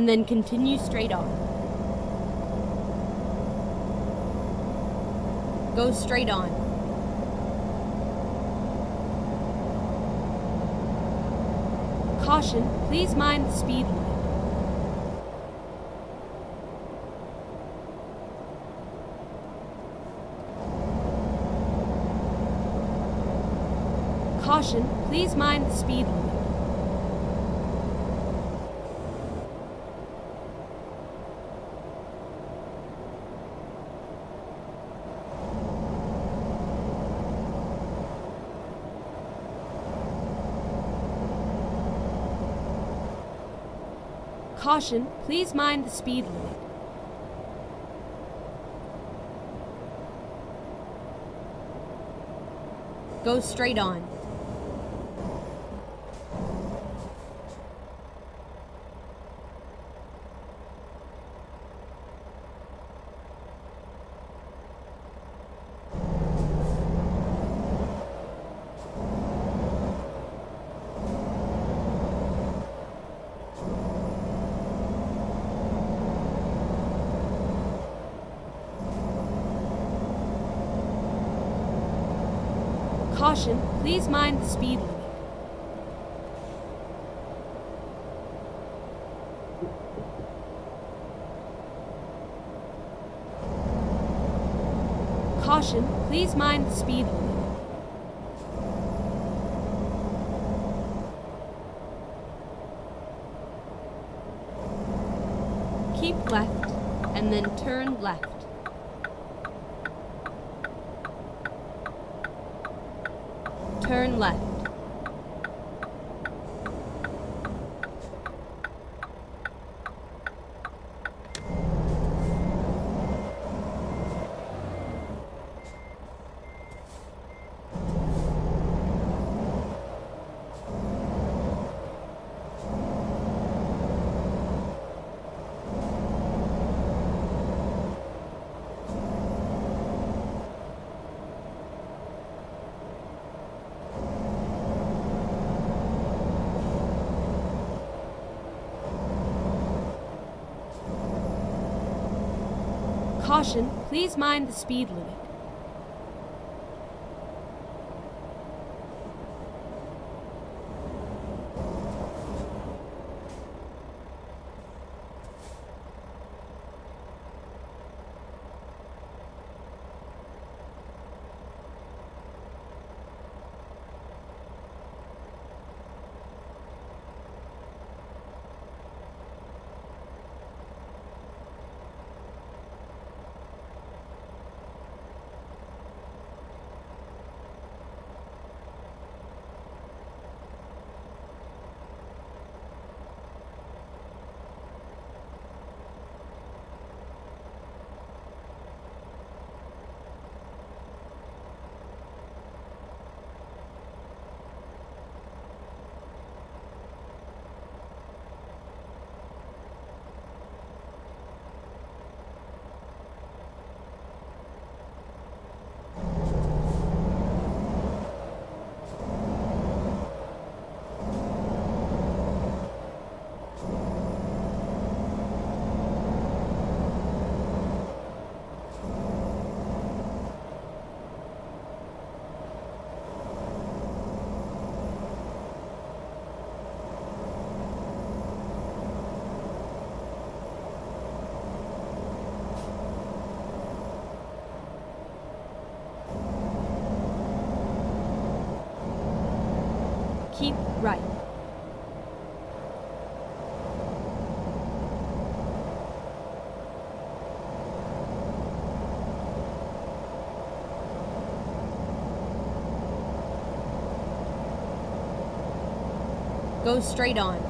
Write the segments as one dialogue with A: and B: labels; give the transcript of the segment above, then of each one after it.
A: and then continue straight on. Go straight on. Caution, please mind the speed limit. Caution, please mind the speed limit. Caution, please mind the speed limit. Go straight on. Caution, please mind the speed limit. Caution, please mind the speed limit. Keep left, and then turn left. Turn left. Caution, please mind the speed limit. Keep right. Go straight on.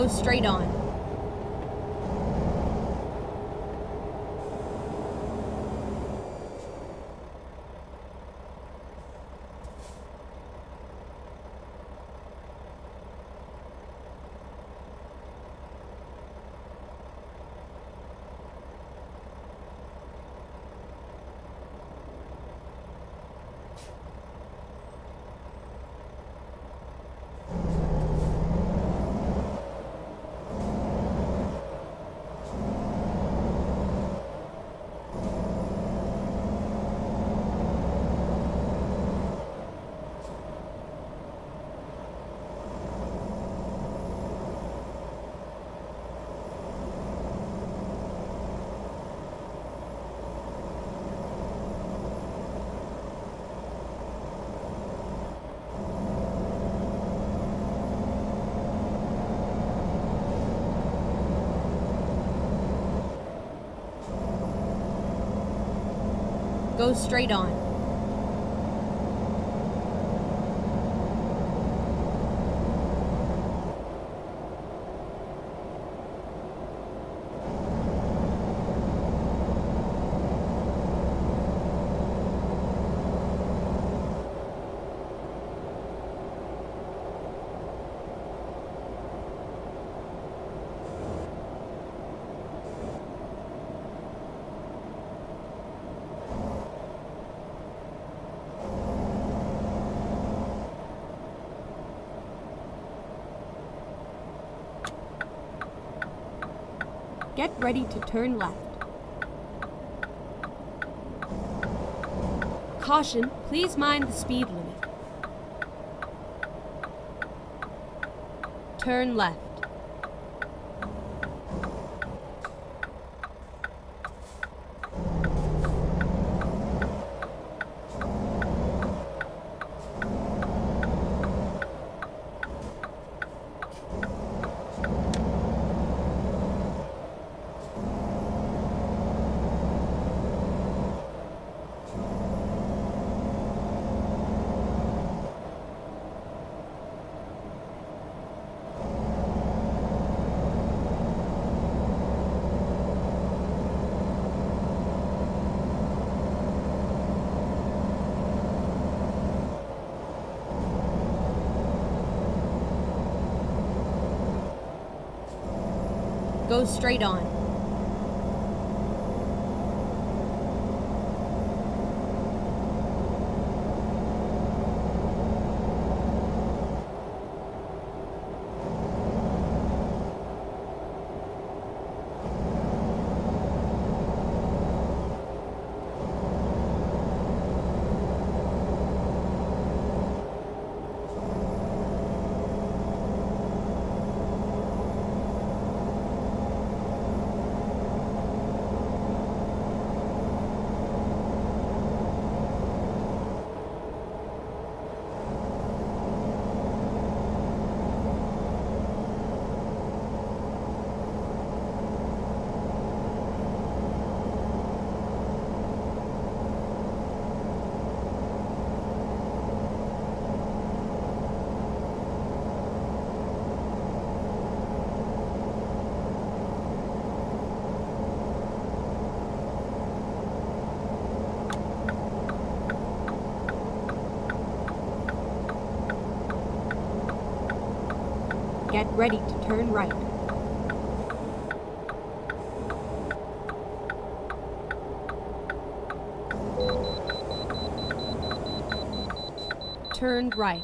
A: Go straight on. Go straight on. Get ready to turn left. Caution, please mind the speed limit. Turn left. Straight on. Ready to turn right. Turn right.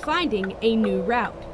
A: Finding a new route.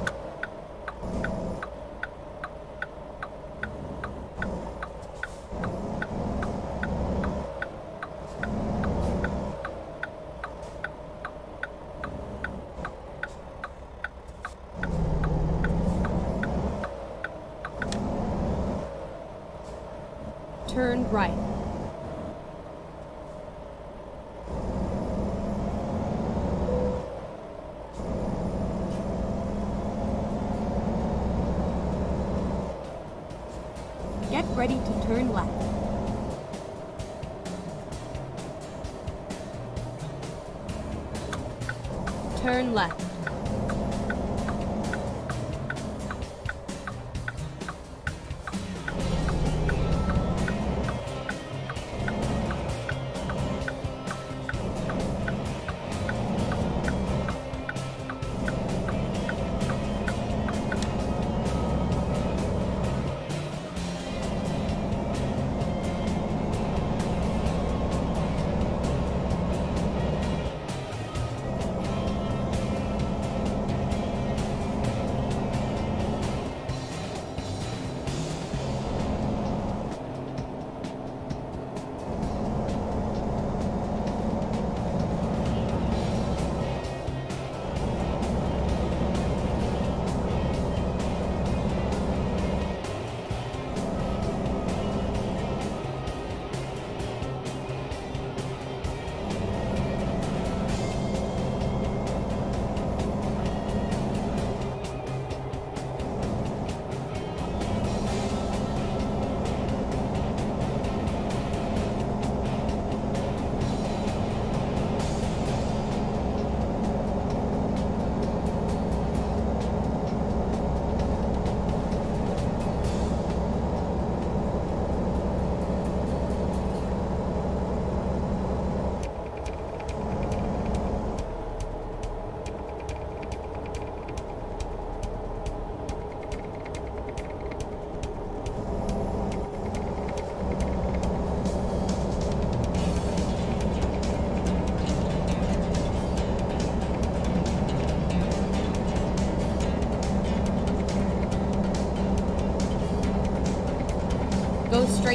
A: Turn right.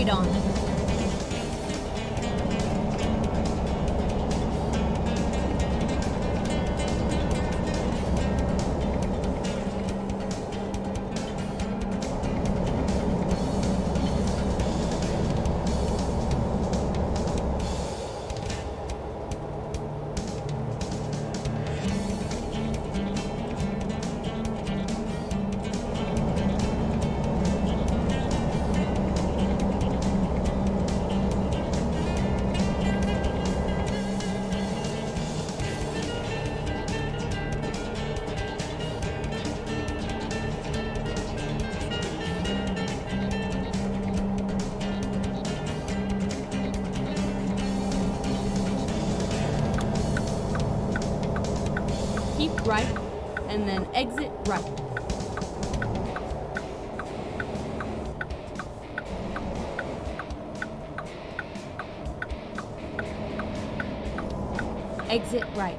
A: On. Exit right.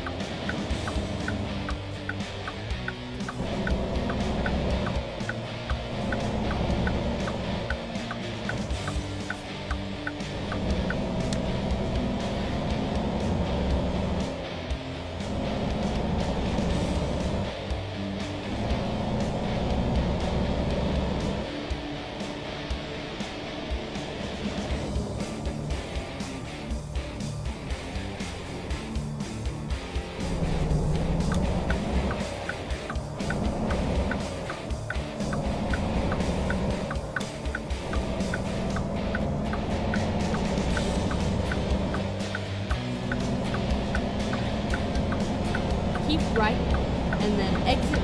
A: Right, and then exit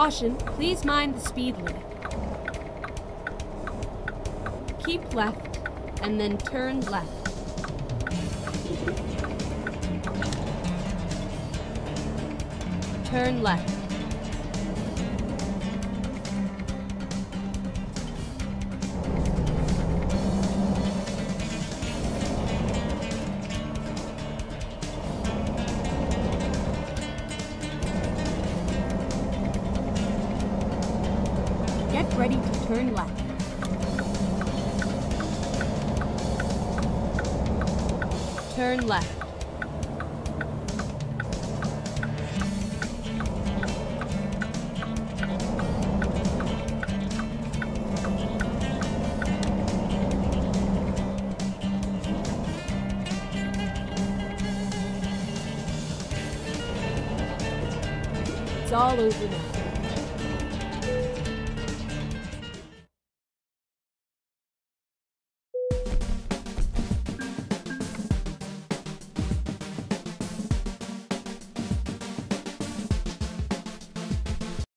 A: Caution, please mind the speed limit. Keep left, and then turn left. Turn left. Turn left. Turn left. It's all over.